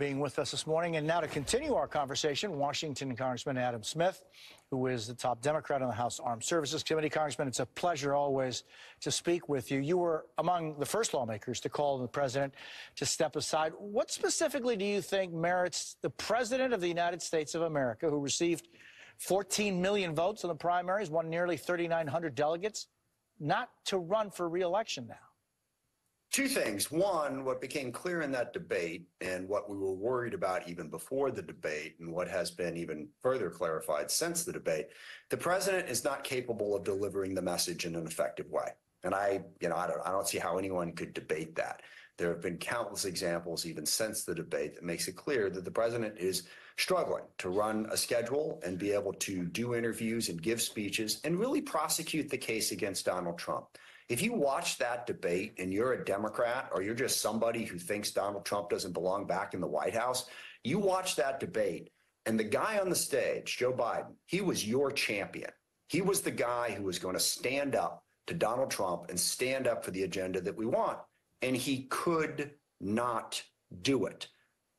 being with us this morning. And now to continue our conversation, Washington Congressman Adam Smith, who is the top Democrat on the House Armed Services Committee. Congressman, it's a pleasure always to speak with you. You were among the first lawmakers to call on the president to step aside. What specifically do you think merits the president of the United States of America, who received 14 million votes in the primaries, won nearly 3,900 delegates, not to run for reelection now? Two things. One, what became clear in that debate and what we were worried about even before the debate and what has been even further clarified since the debate, the president is not capable of delivering the message in an effective way. And I, you know, I don't, I don't see how anyone could debate that. There have been countless examples, even since the debate, that makes it clear that the president is struggling to run a schedule and be able to do interviews and give speeches and really prosecute the case against Donald Trump. If you watch that debate and you're a Democrat or you're just somebody who thinks Donald Trump doesn't belong back in the White House, you watch that debate and the guy on the stage, Joe Biden, he was your champion. He was the guy who was going to stand up to Donald Trump and stand up for the agenda that we want. And he could not do it.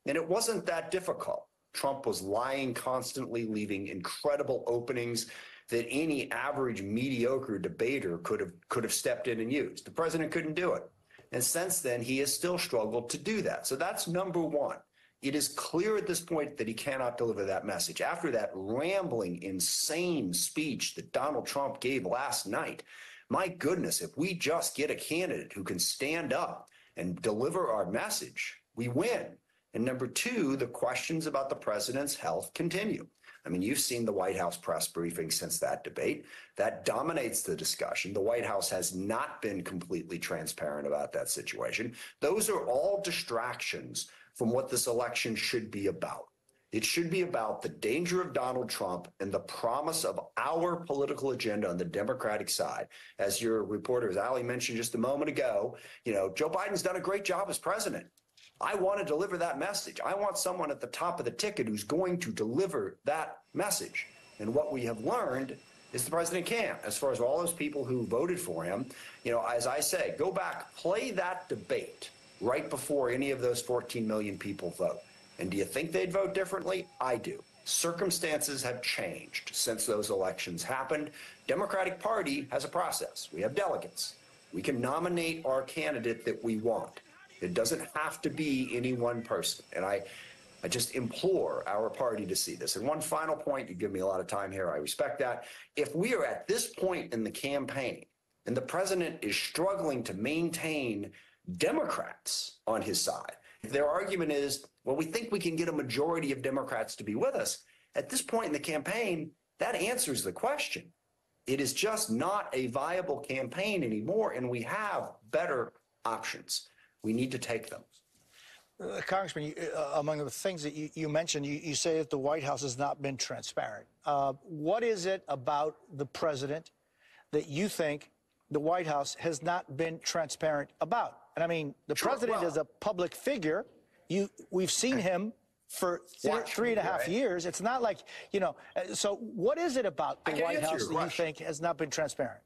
And it wasn't that difficult. Trump was lying constantly, leaving incredible openings that any average mediocre debater could have could have stepped in and used. The president couldn't do it. And since then, he has still struggled to do that. So that's number one. It is clear at this point that he cannot deliver that message. After that rambling, insane speech that Donald Trump gave last night, my goodness, if we just get a candidate who can stand up and deliver our message, we win. And number two, the questions about the president's health continue. I mean, you've seen the White House press briefing since that debate. That dominates the discussion. The White House has not been completely transparent about that situation. Those are all distractions from what this election should be about. It should be about the danger of Donald Trump and the promise of our political agenda on the Democratic side. As your reporter, as Ali mentioned just a moment ago, you know, Joe Biden's done a great job as president. I want to deliver that message. I want someone at the top of the ticket who's going to deliver that message. And what we have learned is the president can't. As far as all those people who voted for him, you know, as I say, go back, play that debate right before any of those 14 million people vote. And do you think they'd vote differently? I do. Circumstances have changed since those elections happened. Democratic Party has a process. We have delegates. We can nominate our candidate that we want. It doesn't have to be any one person. And I, I just implore our party to see this. And one final point, you give me a lot of time here, I respect that. If we are at this point in the campaign and the president is struggling to maintain Democrats on his side, if their argument is, well, we think we can get a majority of Democrats to be with us. At this point in the campaign, that answers the question. It is just not a viable campaign anymore, and we have better options we need to take them. Uh, Congressman, you, uh, among the things that you, you mentioned, you, you, say that the White House has not been transparent. Uh, what is it about the president that you think the White House has not been transparent about? And I mean, the sure, president well, is a public figure. You, we've seen him for th- three and a half right? years. It's not like, you know, uh, so what is it about the White House that you think has not been transparent?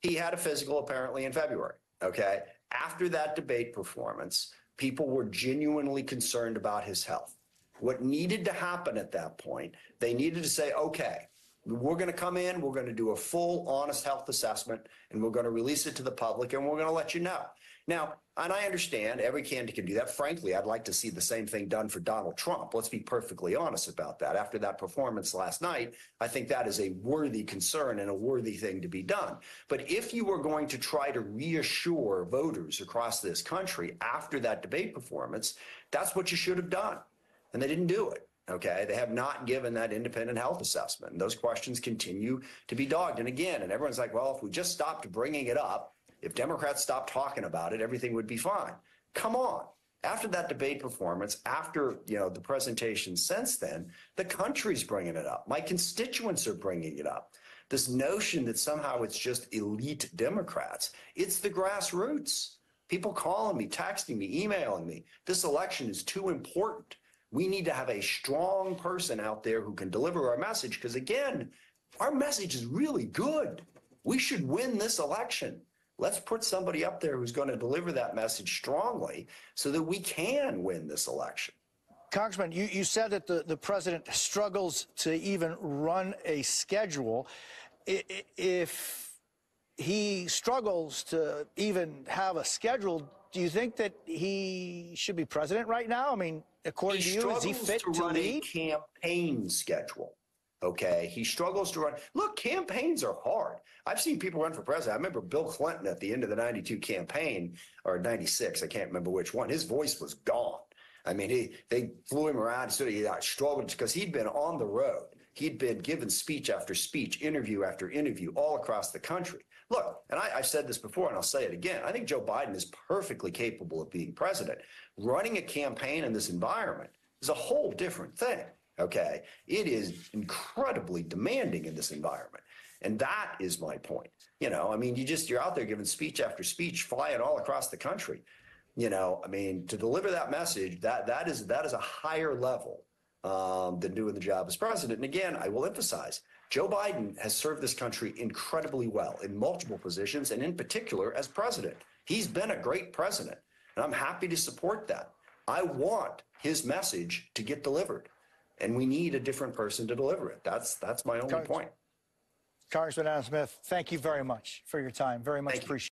He had a physical apparently in February. Okay after that debate performance, people were genuinely concerned about his health. What needed to happen at that point, they needed to say, okay, we're going to come in, we're going to do a full, honest health assessment, and we're going to release it to the public, and we're going to let you know. Now, and I understand every candidate can do that. Frankly, I'd like to see the same thing done for Donald Trump. Let's be perfectly honest about that. After that performance last night, I think that is a worthy concern and a worthy thing to be done. But if you were going to try to reassure voters across this country after that debate performance, that's what you should have done. And they didn't do it. Okay, they have not given that independent health assessment. And those questions continue to be dogged. And again, and everyone's like, well, if we just stopped bringing it up, if Democrats stopped talking about it, everything would be fine. Come on. After that debate performance, after you know the presentation since then, the country's bringing it up. My constituents are bringing it up. This notion that somehow it's just elite Democrats, it's the grassroots. People calling me, texting me, emailing me. This election is too important. We need to have a strong person out there who can deliver our message because, again, our message is really good. We should win this election. Let's put somebody up there who's going to deliver that message strongly so that we can win this election. Congressman, you, you said that the, the president struggles to even run a schedule. If he struggles to even have a schedule, do you think that he should be president right now? I mean, according He to you, is he fit to to run a lead? campaign schedule. Okay, he struggles to run. Look, campaigns are hard. I've seen people run for president. I remember Bill Clinton at the end of the '92 campaign or '96. I can't remember which one. His voice was gone. I mean, he they flew him around. So he uh, struggled because he'd been on the road. He'd been given speech after speech, interview after interview, all across the country. Look, and I, I've said this before, and I'll say it again. I think Joe Biden is perfectly capable of being president. Running a campaign in this environment is a whole different thing. Okay. It is incredibly demanding in this environment. And that is my point. You know, I mean, you just, you're out there giving speech after speech, flying all across the country. You know, I mean, to deliver that message, that that is that is a higher level um, than doing the job as president. And again, I will emphasize, Joe Biden has served this country incredibly well in multiple positions, and in particular as president. He's been a great president, and I'm happy to support that. I want his message to get delivered, and we need a different person to deliver it. That's that's my only Congress- point. Congressman Adam Smith, thank you very much for your time. Very much appreciated.